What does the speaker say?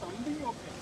Something okay.